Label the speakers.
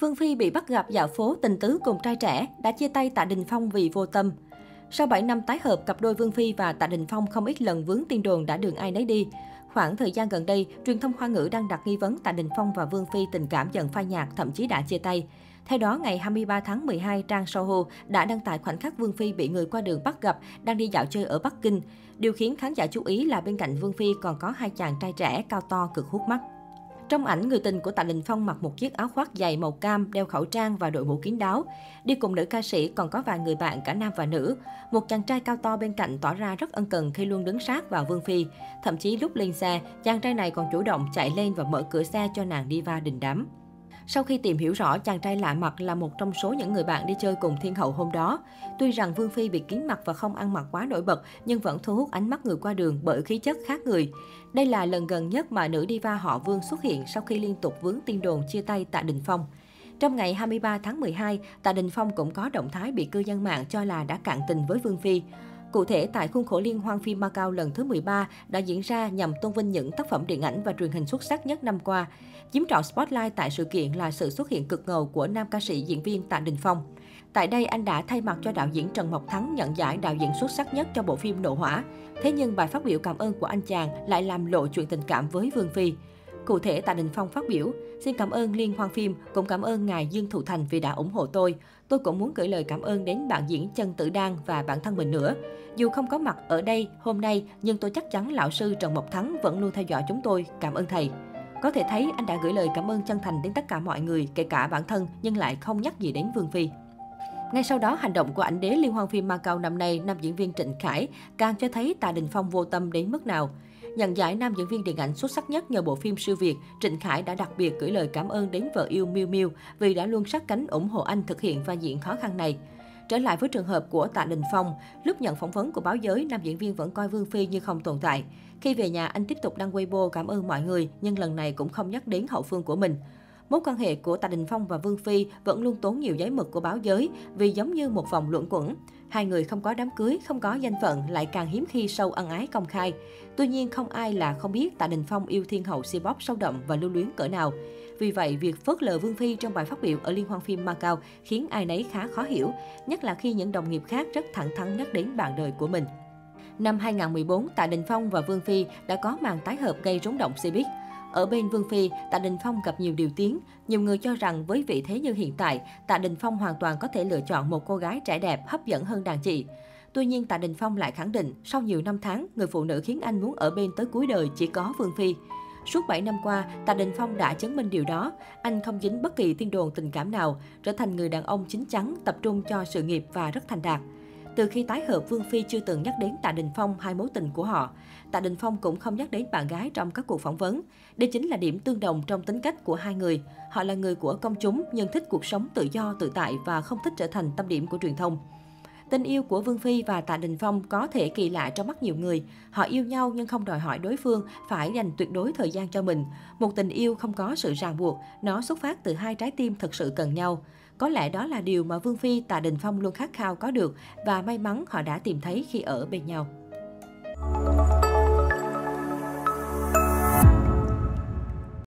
Speaker 1: Vương Phi bị bắt gặp dạo phố tình tứ cùng trai trẻ, đã chia tay Tạ Đình Phong vì vô tâm. Sau 7 năm tái hợp, cặp đôi Vương Phi và Tạ Đình Phong không ít lần vướng tin đồn đã đường ai nấy đi. Khoảng thời gian gần đây, truyền thông Hoa ngữ đang đặt nghi vấn Tạ Đình Phong và Vương Phi tình cảm dần phai nhạt, thậm chí đã chia tay. Theo đó, ngày 23 tháng 12, trang Soho đã đăng tải khoảnh khắc Vương Phi bị người qua đường bắt gặp đang đi dạo chơi ở Bắc Kinh. Điều khiến khán giả chú ý là bên cạnh Vương Phi còn có hai chàng trai trẻ cao to cực hút mắt. Trong ảnh, người tình của Tạ Đình Phong mặc một chiếc áo khoác dày màu cam, đeo khẩu trang và đội mũ kín đáo. Đi cùng nữ ca sĩ còn có vài người bạn cả nam và nữ. Một chàng trai cao to bên cạnh tỏ ra rất ân cần khi luôn đứng sát vào Vương Phi. Thậm chí lúc lên xe, chàng trai này còn chủ động chạy lên và mở cửa xe cho nàng đi va đình đám. Sau khi tìm hiểu rõ, chàng trai lạ mặt là một trong số những người bạn đi chơi cùng thiên hậu hôm đó. Tuy rằng Vương Phi bị kín mặt và không ăn mặc quá nổi bật, nhưng vẫn thu hút ánh mắt người qua đường bởi khí chất khác người. Đây là lần gần nhất mà nữ diva họ Vương xuất hiện sau khi liên tục vướng tin đồn chia tay Tạ Đình Phong. Trong ngày 23 tháng 12, Tạ Đình Phong cũng có động thái bị cư dân mạng cho là đã cạn tình với Vương Phi. Cụ thể, tại khuôn khổ liên hoan phim Macau lần thứ 13 đã diễn ra nhằm tôn vinh những tác phẩm điện ảnh và truyền hình xuất sắc nhất năm qua. Chiếm trọn spotlight tại sự kiện là sự xuất hiện cực ngầu của nam ca sĩ diễn viên Tạ Đình Phong. Tại đây, anh đã thay mặt cho đạo diễn Trần Mộc Thắng nhận giải đạo diễn xuất sắc nhất cho bộ phim Nộ Hỏa. Thế nhưng bài phát biểu cảm ơn của anh chàng lại làm lộ chuyện tình cảm với Vương Phi. Cụ thể, Tạ Đình Phong phát biểu, xin cảm ơn Liên hoan phim, cũng cảm ơn ngài Dương Thụ Thành vì đã ủng hộ tôi. Tôi cũng muốn gửi lời cảm ơn đến bạn diễn Trần Tử Đan và bản thân mình nữa. Dù không có mặt ở đây hôm nay, nhưng tôi chắc chắn lão sư Trần Mộc Thắng vẫn luôn theo dõi chúng tôi. Cảm ơn thầy. Có thể thấy anh đã gửi lời cảm ơn chân thành đến tất cả mọi người, kể cả bản thân, nhưng lại không nhắc gì đến Vương Phi. Ngay sau đó, hành động của ảnh đế liên hoan phim Macau năm nay, nam diễn viên Trịnh Khải càng cho thấy Tạ Đình Phong vô tâm đến mức nào. Nhận giải nam diễn viên điện ảnh xuất sắc nhất nhờ bộ phim siêu Việt, Trịnh Khải đã đặc biệt gửi lời cảm ơn đến vợ yêu Miu Miu vì đã luôn sát cánh ủng hộ anh thực hiện vai diễn khó khăn này. Trở lại với trường hợp của Tạ Đình Phong, lúc nhận phỏng vấn của báo giới, nam diễn viên vẫn coi Vương Phi như không tồn tại. Khi về nhà, anh tiếp tục đăng Weibo cảm ơn mọi người, nhưng lần này cũng không nhắc đến hậu phương của mình. Mối quan hệ của Tạ Đình Phong và Vương Phi vẫn luôn tốn nhiều giấy mực của báo giới vì giống như một vòng luẩn quẩn. Hai người không có đám cưới, không có danh phận, lại càng hiếm khi sâu ân ái công khai. Tuy nhiên, không ai là không biết Tạ Đình Phong yêu thiên hậu si bóp sâu đậm và lưu luyến cỡ nào. Vì vậy, việc phớt lờ Vương Phi trong bài phát biểu ở Liên hoan phim Macau khiến ai nấy khá khó hiểu, nhất là khi những đồng nghiệp khác rất thẳng thắn nhắc đến bạn đời của mình. Năm 2014, Tạ Đình Phong và Vương Phi đã có màn tái hợp gây rúng động Cbiz. Ở bên Vương Phi, Tạ Đình Phong gặp nhiều điều tiếng. Nhiều người cho rằng với vị thế như hiện tại, Tạ Đình Phong hoàn toàn có thể lựa chọn một cô gái trẻ đẹp, hấp dẫn hơn đàn chị. Tuy nhiên, Tạ Đình Phong lại khẳng định, sau nhiều năm tháng, người phụ nữ khiến anh muốn ở bên tới cuối đời chỉ có Vương Phi. Suốt 7 năm qua, Tạ Đình Phong đã chứng minh điều đó. Anh không dính bất kỳ tin đồn tình cảm nào, trở thành người đàn ông chính chắn, tập trung cho sự nghiệp và rất thành đạt. Từ khi tái hợp, Vương Phi chưa từng nhắc đến Tạ Đình Phong hay mối tình của họ. Tạ Đình Phong cũng không nhắc đến bạn gái trong các cuộc phỏng vấn. Đây chính là điểm tương đồng trong tính cách của hai người. Họ là người của công chúng, nhưng thích cuộc sống tự do, tự tại và không thích trở thành tâm điểm của truyền thông. Tình yêu của Vương Phi và Tạ Đình Phong có thể kỳ lạ trong mắt nhiều người. Họ yêu nhau nhưng không đòi hỏi đối phương phải dành tuyệt đối thời gian cho mình. Một tình yêu không có sự ràng buộc, nó xuất phát từ hai trái tim thật sự cần nhau. Có lẽ đó là điều mà Vương Phi, Tạ Đình Phong luôn khát khao có được và may mắn họ đã tìm thấy khi ở bên nhau.